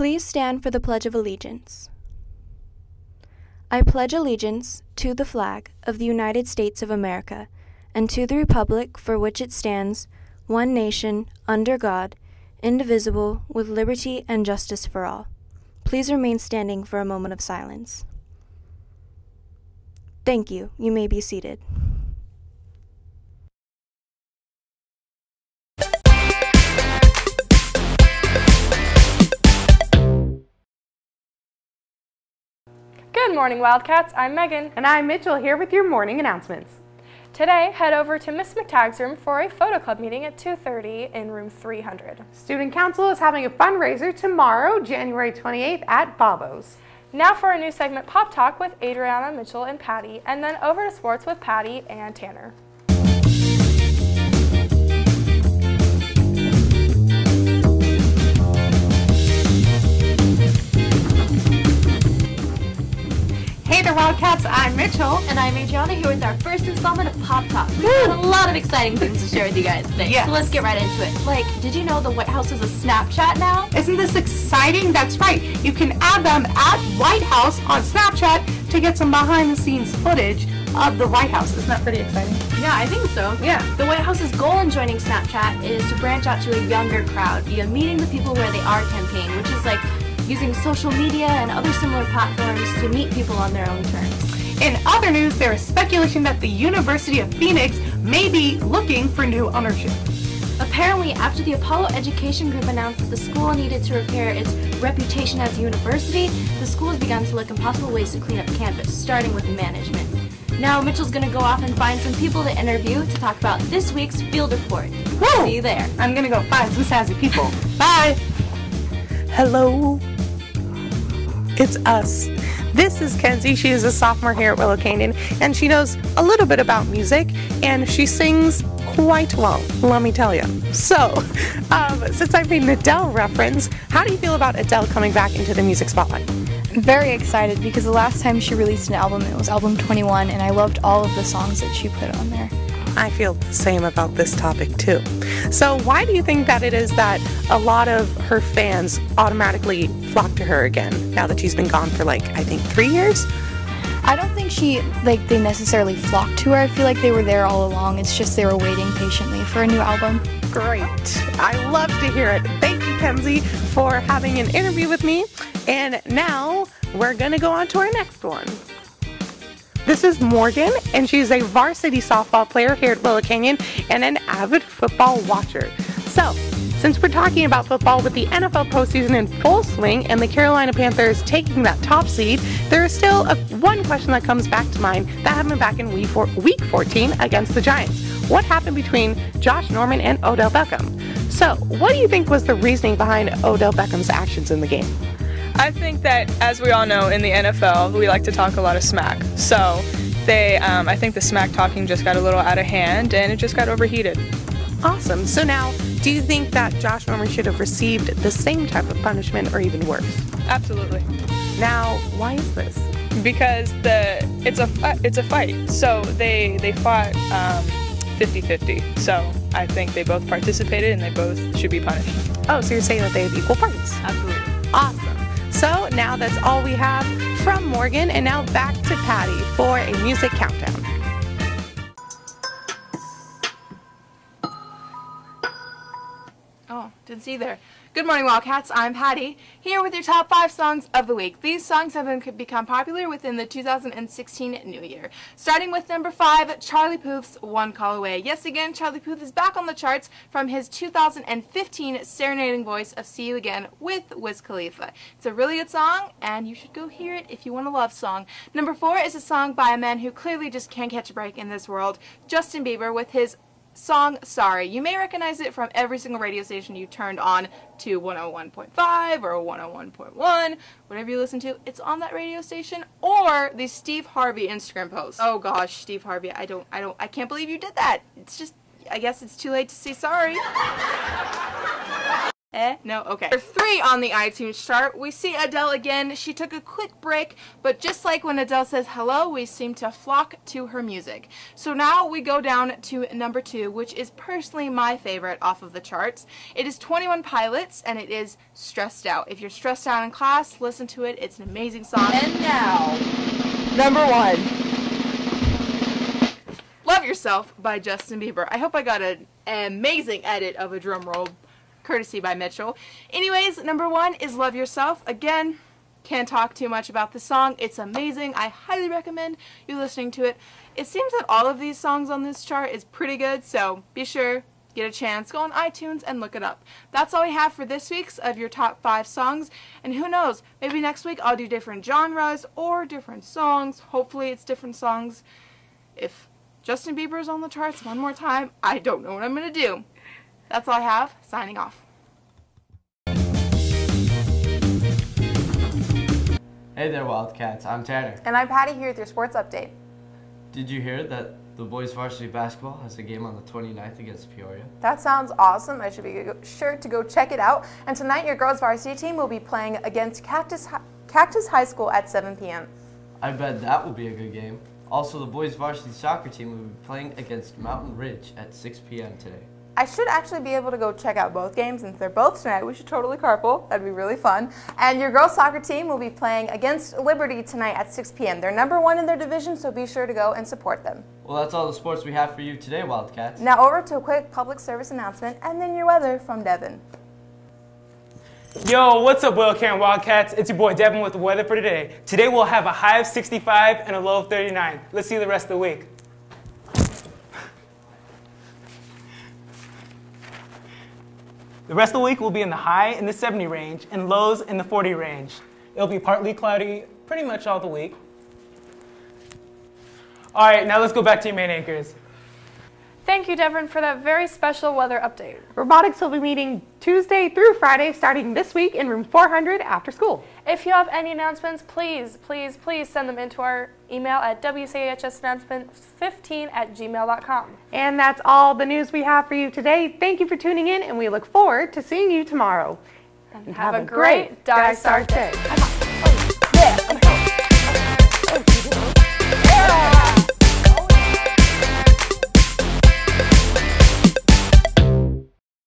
Please stand for the Pledge of Allegiance. I pledge allegiance to the flag of the United States of America and to the Republic for which it stands, one nation, under God, indivisible, with liberty and justice for all. Please remain standing for a moment of silence. Thank you. You may be seated. Good morning, Wildcats. I'm Megan. And I'm Mitchell here with your morning announcements. Today, head over to Miss McTagg's room for a photo club meeting at 2.30 in room 300. Student Council is having a fundraiser tomorrow, January 28th at Bobo's. Now for a new segment, Pop Talk with Adriana, Mitchell, and Patty, and then over to sports with Patty and Tanner. Wildcats. I'm Mitchell. And I'm Adriana here with our first installment of Pop Talk. We've got a lot of exciting things to share with you guys today. Yes. So let's get right into it. Like, did you know the White House is a Snapchat now? Isn't this exciting? That's right. You can add them at White House on Snapchat to get some behind the scenes footage of the White House. Isn't that pretty exciting? Yeah, I think so. Yeah. The White House's goal in joining Snapchat is to branch out to a younger crowd via meeting the people where they are campaign, which is like using social media and other similar platforms to meet people on their own terms. In other news, there is speculation that the University of Phoenix may be looking for new ownership. Apparently, after the Apollo Education Group announced that the school needed to repair its reputation as a university, the school has begun to look into possible ways to clean up campus, starting with management. Now, Mitchell's going to go off and find some people to interview to talk about this week's field report. Woo! See you there. I'm gonna go find some sassy people. Bye. Hello. It's us. This is Kenzie. She is a sophomore here at Willow Canyon, and she knows a little bit about music, and she sings quite well, let me tell you. So, um, since I made an Adele reference, how do you feel about Adele coming back into the music spotlight? very excited because the last time she released an album, it was album 21, and I loved all of the songs that she put on there. I feel the same about this topic too. So, why do you think that it is that a lot of her fans automatically flock to her again now that she's been gone for like, I think, three years? I don't think she, like, they necessarily flocked to her. I feel like they were there all along. It's just they were waiting patiently for a new album. Great. I love to hear it. Thank you, Kenzie, for having an interview with me. And now we're going to go on to our next one. This is Morgan, and she's a varsity softball player here at Willow Canyon and an avid football watcher. So, since we're talking about football with the NFL postseason in full swing and the Carolina Panthers taking that top seed, there is still a, one question that comes back to mind that happened back in week, four, week 14 against the Giants. What happened between Josh Norman and Odell Beckham? So, what do you think was the reasoning behind Odell Beckham's actions in the game? I think that, as we all know, in the NFL, we like to talk a lot of smack. So, they, um, I think the smack talking just got a little out of hand and it just got overheated. Awesome. So now, do you think that Josh Norman should have received the same type of punishment or even worse? Absolutely, Now, why is this? because the it's a it's a fight. So they they fought um, 50-50. So I think they both participated and they both should be punished. Oh, so you're saying that they have equal parts? Absolutely. Awesome. So now that's all we have from Morgan, and now back to Patty for a music countdown. Didn't see there. Good morning, Wildcats. I'm Patty, here with your top five songs of the week. These songs have been, become popular within the 2016 New Year. Starting with number five, Charlie Puth's One Call Away. Yes, again, Charlie Puth is back on the charts from his 2015 serenading voice of See You Again with Wiz Khalifa. It's a really good song, and you should go hear it if you want a love song. Number four is a song by a man who clearly just can't catch a break in this world, Justin Bieber, with his song Sorry. You may recognize it from every single radio station you turned on to 101.5 or 101.1, whatever you listen to, it's on that radio station or the Steve Harvey Instagram post. Oh gosh, Steve Harvey, I don't I don't I can't believe you did that. It's just I guess it's too late to say sorry. Eh? No? Okay. Number three on the iTunes chart, we see Adele again. She took a quick break, but just like when Adele says hello, we seem to flock to her music. So now we go down to number two, which is personally my favorite off of the charts. It is 21 Pilots, and it is Stressed Out. If you're stressed out in class, listen to it. It's an amazing song. And now, number one. Love Yourself by Justin Bieber. I hope I got an amazing edit of a drum roll courtesy by Mitchell. Anyways, number one is Love Yourself. Again, can't talk too much about the song. It's amazing. I highly recommend you listening to it. It seems that all of these songs on this chart is pretty good, so be sure, get a chance, go on iTunes and look it up. That's all we have for this week's of your top five songs. And who knows, maybe next week I'll do different genres or different songs. Hopefully it's different songs. If Justin Bieber is on the charts one more time, I don't know what I'm going to do. That's all I have. Signing off. Hey there, Wildcats. I'm Tanner. And I'm Patty here with your sports update. Did you hear that the boys varsity basketball has a game on the 29th against Peoria? That sounds awesome. I should be sure to go check it out. And tonight, your girls varsity team will be playing against Cactus, Hi Cactus High School at 7 p.m. I bet that will be a good game. Also, the boys varsity soccer team will be playing against Mountain Ridge at 6 p.m. today. I should actually be able to go check out both games, since they're both tonight, we should totally carpool. That'd be really fun. And your girls soccer team will be playing against Liberty tonight at 6 p.m. They're number one in their division, so be sure to go and support them. Well, that's all the sports we have for you today, Wildcats. Now over to a quick public service announcement, and then your weather from Devin. Yo, what's up, Whale Wildcats? It's your boy Devin with the weather for today. Today we'll have a high of 65 and a low of 39. Let's see the rest of the week. The rest of the week will be in the high in the 70 range and lows in the 40 range. It'll be partly cloudy pretty much all the week. All right, now let's go back to your main anchors. Thank you, Devin, for that very special weather update. Robotics will be meeting Tuesday through Friday starting this week in room 400 after school. If you have any announcements, please, please, please send them into our email at wchsannouncement15 at gmail.com. And that's all the news we have for you today. Thank you for tuning in, and we look forward to seeing you tomorrow. And, and have, have, a great, great Dysart day. day.